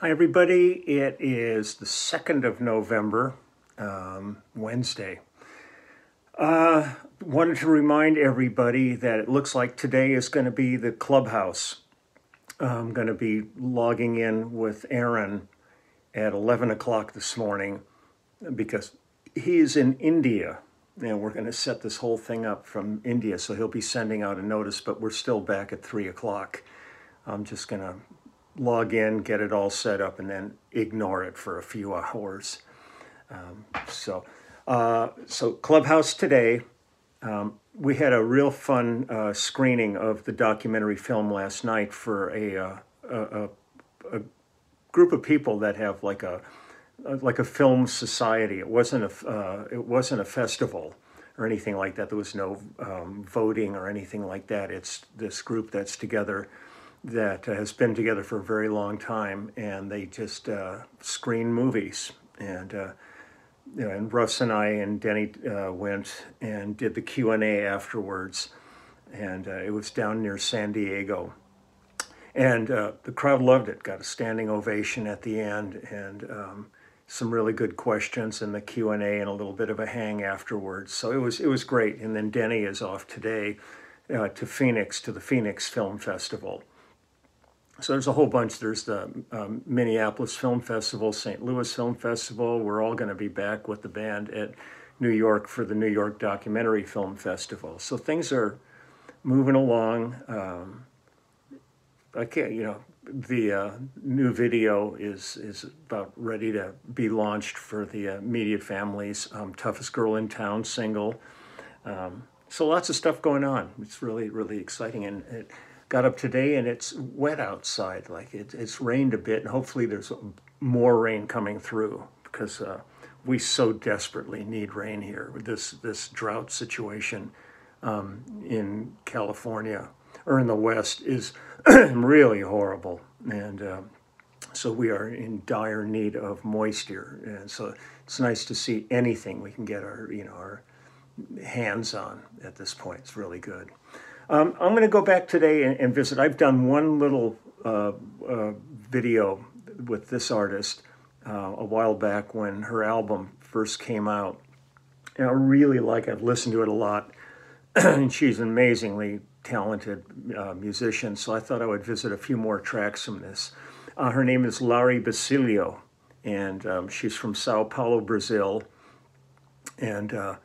Hi, everybody. It is the 2nd of November, um, Wednesday. Uh, wanted to remind everybody that it looks like today is going to be the clubhouse. I'm going to be logging in with Aaron at 11 o'clock this morning because he's in India and we're going to set this whole thing up from India. So he'll be sending out a notice, but we're still back at 3 o'clock. I'm just going to log in, get it all set up, and then ignore it for a few hours. Um, so, uh, so Clubhouse today, um, we had a real fun uh, screening of the documentary film last night for a, uh, a, a, a, group of people that have like a like a film society. It wasn't a uh, it wasn't a festival or anything like that. There was no um, voting or anything like that. It's this group that's together that has been together for a very long time, and they just uh, screen movies. And uh, and Russ and I and Denny uh, went and did the Q and A afterwards, and uh, it was down near San Diego. And uh, the crowd loved it. Got a standing ovation at the end, and um, some really good questions in the Q and A, and a little bit of a hang afterwards. So it was it was great. And then Denny is off today uh, to Phoenix to the Phoenix Film Festival so there's a whole bunch. There's the um, Minneapolis Film Festival, St. Louis Film Festival. We're all going to be back with the band at New York for the New York Documentary Film Festival. So things are moving along. Um, I can't, you know, the uh, new video is is about ready to be launched for the uh, Media Families um, Toughest Girl in Town single. Um, so lots of stuff going on. It's really really exciting and. It, got up today and it's wet outside. Like it, it's rained a bit, and hopefully there's more rain coming through because uh, we so desperately need rain here. This this drought situation um, in California or in the West is really horrible, and uh, so we are in dire need of moisture. And so it's nice to see anything we can get our you know our hands on at this point. It's really good. Um, I'm going to go back today and, and, visit. I've done one little uh, uh, video with this artist uh, a while back when her album first came out. And I really like it. I've listened to it a lot. and she's an amazingly talented uh, musician. So I thought I would visit a few more tracks from this. Uh, her name is Lari Basilio, and um, she's from Sao Paulo, Brazil. And uh,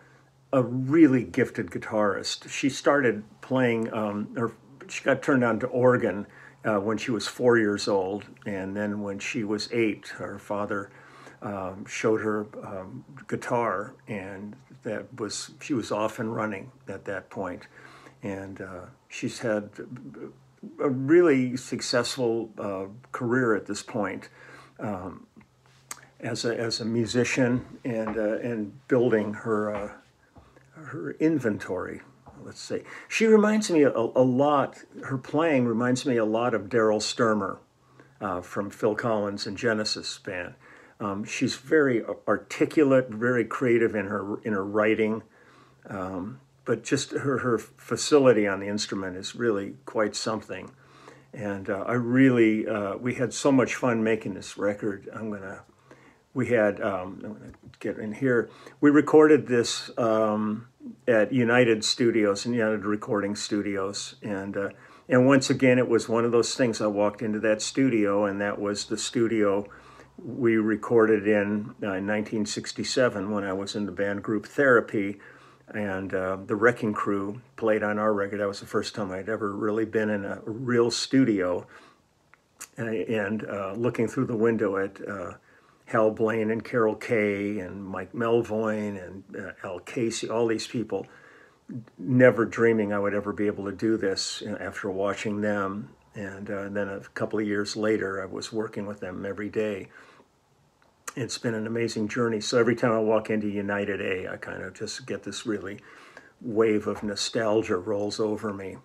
a really gifted guitarist. She started playing, um, or she got turned on to organ uh, when she was four years old, and then when she was eight, her father um, showed her um, guitar, and that was she was off and running at that point. and uh, she's had a really successful uh, career at this point. Um, as a, as a musician and, uh, and building her uh, her inventory. Let's see. She reminds me a, a lot, her playing reminds me a lot of Daryl Stuermer uh, from Phil Collins and Genesis band. Um, she's very articulate, very creative in her in her writing, um, but just her, her facility on the instrument is really quite something. And uh, I really, uh, we had so much fun making this record. I'm gonna we had um, get in here. We recorded this um, at United Studios and United Recording Studios, and uh, and once again, it was one of those things. I walked into that studio, and that was the studio we recorded in uh, 1967 when I was in the band group Therapy, and uh, the Wrecking Crew played on our record. That was the first time I'd ever really been in a real studio, and uh, looking through the window at uh, Hal Blaine and Carol Kaye and Mike Melvoin and uh, Al Casey, all these people, never dreaming I would ever be able to do this you know, after watching them. And, uh, then a couple of years later, I was working with them every day. It's been an amazing journey. So every time I walk into United A, I kind of just get this really wave of nostalgia rolls over me.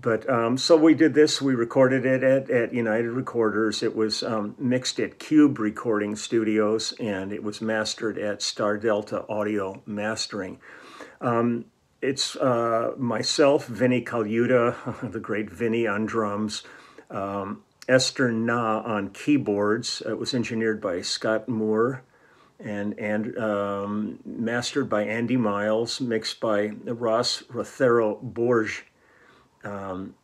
But um, so we did this. We recorded it at, at United Recorders. It was um, mixed at Cube Recording Studios, and it was mastered at Star Delta Audio Mastering. Um, it's uh, myself, Vinnie Colaiuta, the great Vinny on drums, um, Esther Na on keyboards. It was engineered by Scott Moore and, and um, mastered by Andy Miles, mixed by Ross Rothero Borge. Um,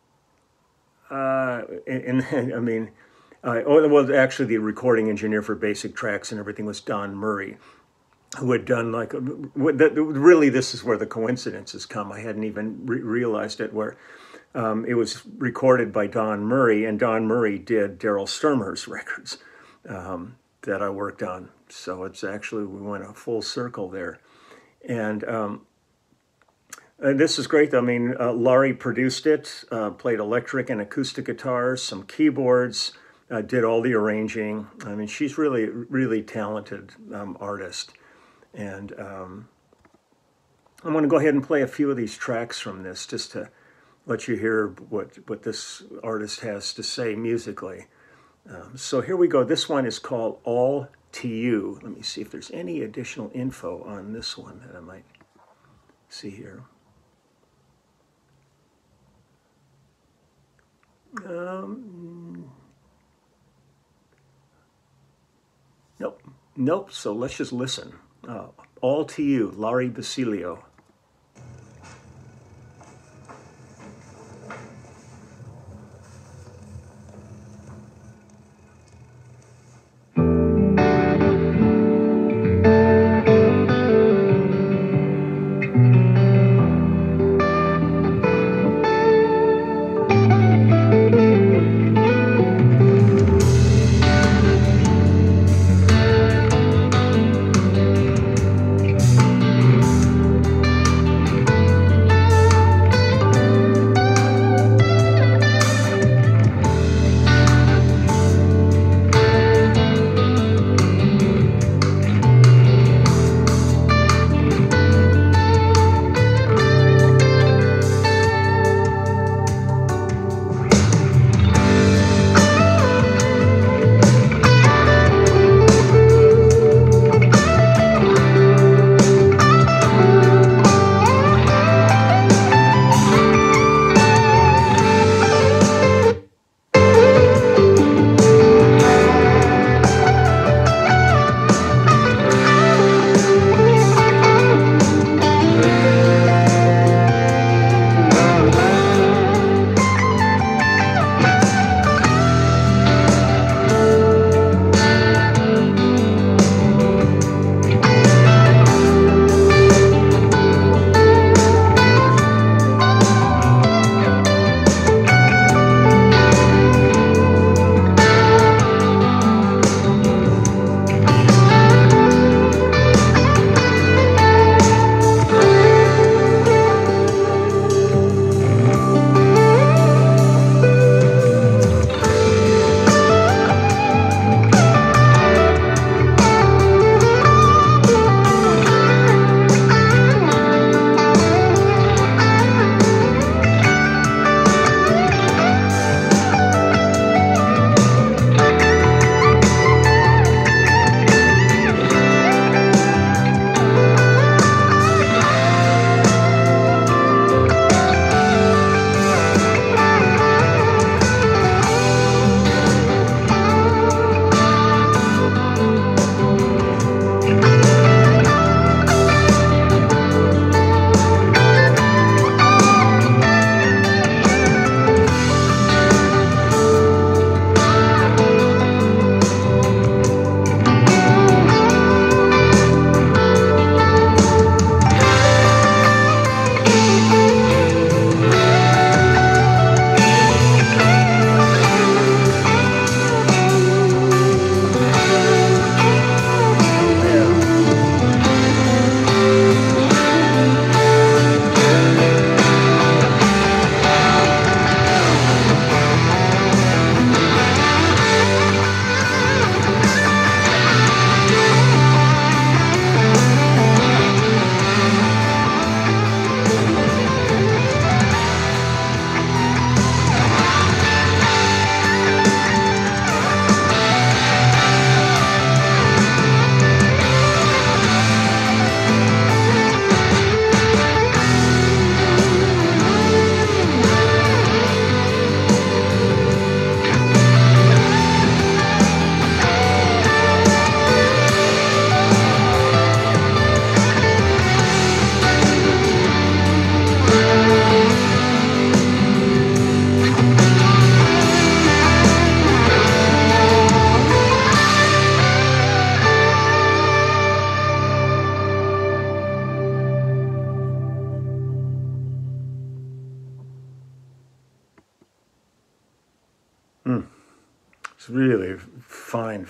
uh, and, and, I mean, uh, well, actually, the recording engineer for basic tracks and everything was Don Murray, who had done like really. This is where the coincidences come. I hadn't even re- realized it. Where um, it was recorded by Don Murray, and Don Murray did Daryl Stuermer's records um, that I worked on. So it's actually we went a full circle there, and. Um, and this is great. I mean, uh, Lari produced it, uh, played electric and acoustic guitars, some keyboards, uh, did all the arranging. I mean, she's really, really talented um, artist. And um, I'm going to go ahead and play a few of these tracks from this just to let you hear what, what this artist has to say musically. Um, so here we go. This one is called All to You. Let me see if there's any additional info on this one that I might see here. Um, Nope. So let's just listen. Uh, all to you, Lari Basilio.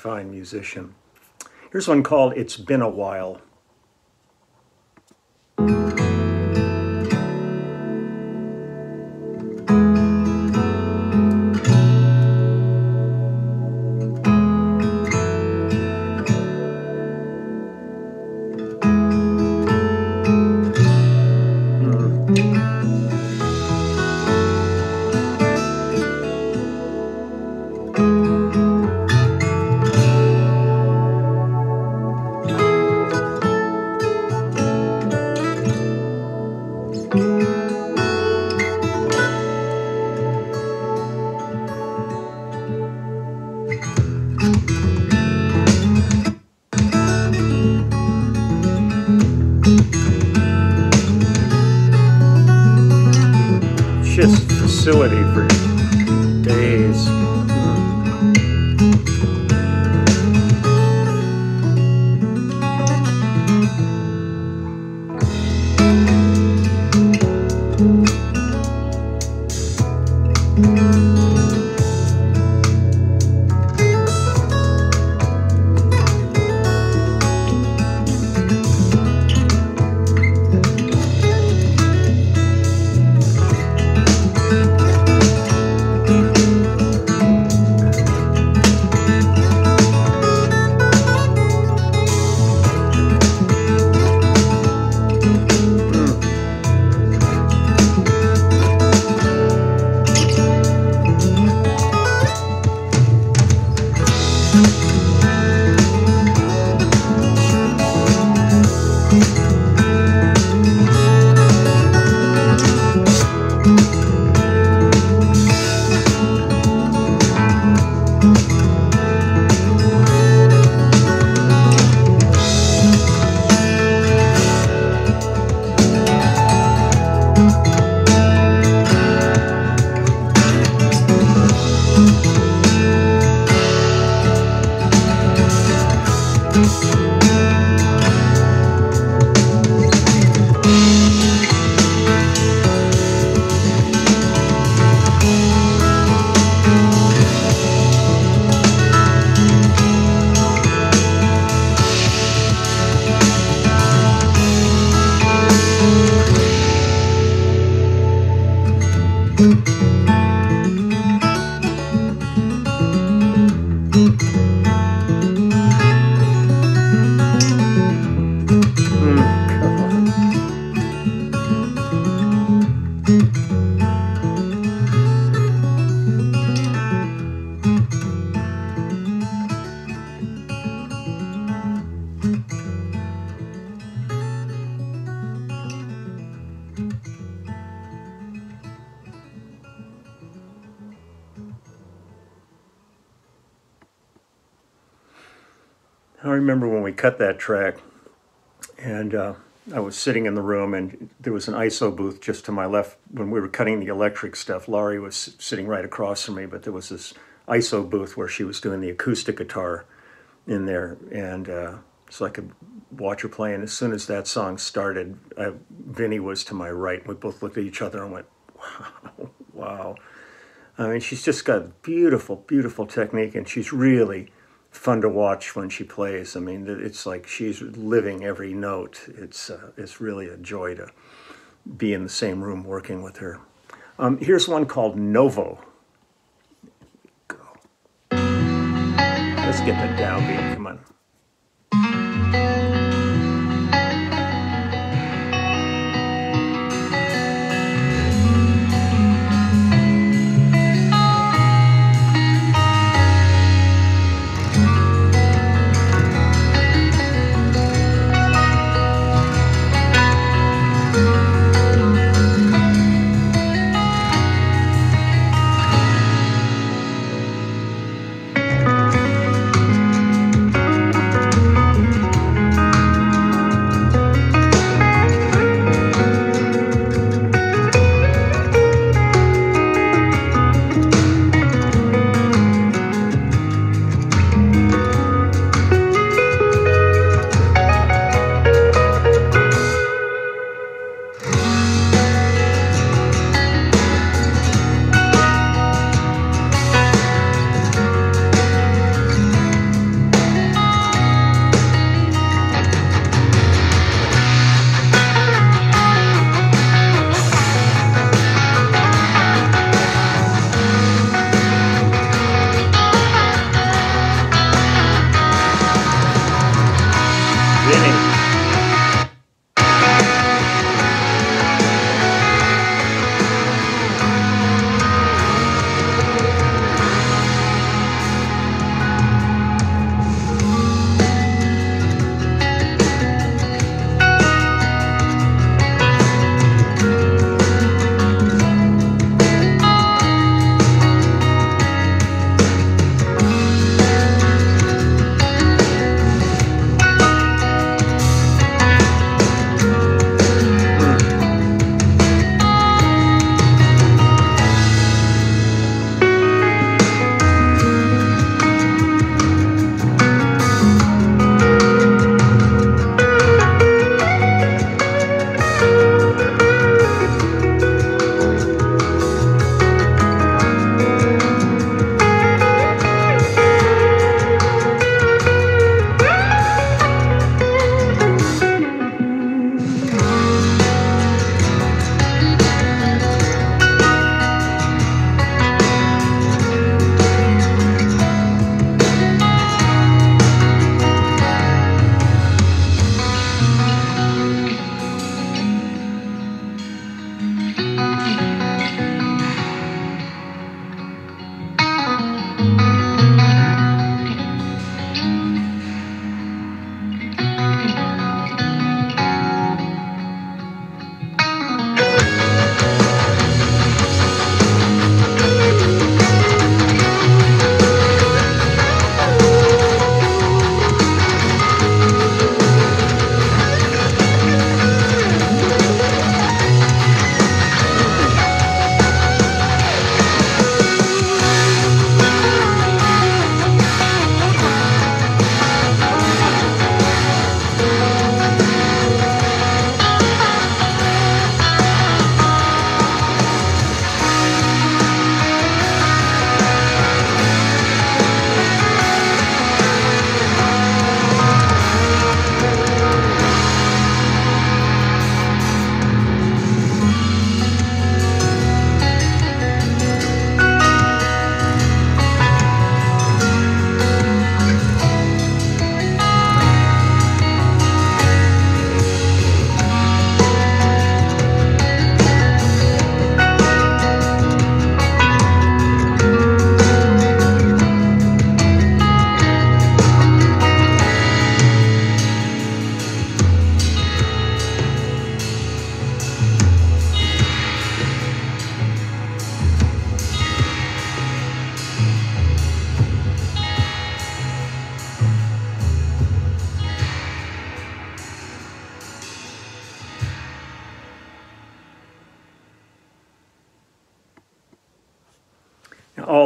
Fine, musician. Here's one called It's Been a While. Cut that track, and uh, I was sitting in the room, and there was an ISO booth just to my left when we were cutting the electric stuff. Lari was sitting right across from me, but there was this ISO booth where she was doing the acoustic guitar in there, and uh, so I could watch her play. And as soon as that song started, I, Vinny was to my right. We both looked at each other and went, "Wow, wow!" I mean, she's just got beautiful, beautiful technique, and she's really fun to watch when she plays. I mean, it's like she's living every note. It's uh, it's really a joy to be in the same room working with her. Um, here's one called Novo. Let's get the downbeat. Come on.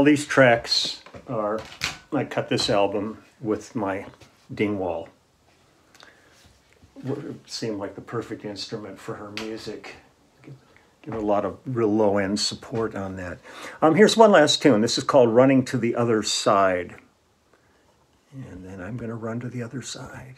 These tracks are, I cut this album with my Dingwall. It seemed like the perfect instrument for her music. Give a lot of real low end support on that. Um, here's one last tune. This is called Running to the Other Side. And then I'm going to run to the other side.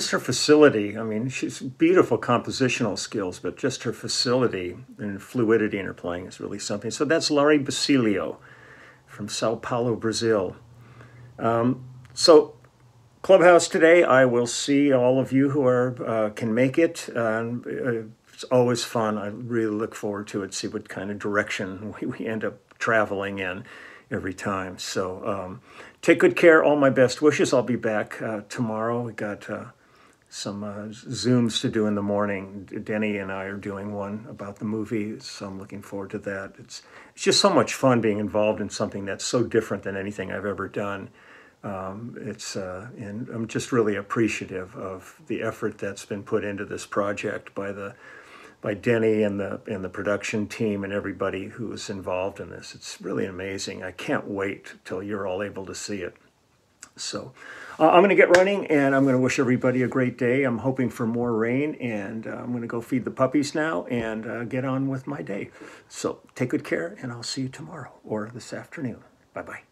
Just her facility. I mean, she's beautiful compositional skills, but just her facility and fluidity in her playing is really something. So that's Lari Basilio from Sao Paulo, Brazil. Um, so Clubhouse today, I will see all of you who are uh, can make it. Uh, it's always fun. I really look forward to it. See what kind of direction we, we end up traveling in. every time. So um, take good care. All my best wishes. I'll be back uh, tomorrow. We got uh, some uh, Zooms to do in the morning. Denny and I are doing one about the movie, so I'm looking forward to that. It's it's just so much fun being involved in something that's so different than anything I've ever done. Um, it's uh, and I'm just really appreciative of the effort that's been put into this project by the by Denny and the and the production team and everybody who is involved in this. It's really amazing. I can't wait till you're all able to see it. So uh, I'm going to get running and I'm going to wish everybody a great day. I'm hoping for more rain and uh, I'm going to go feed the puppies now and uh, get on with my day. So take good care and I'll see you tomorrow or this afternoon. Bye bye.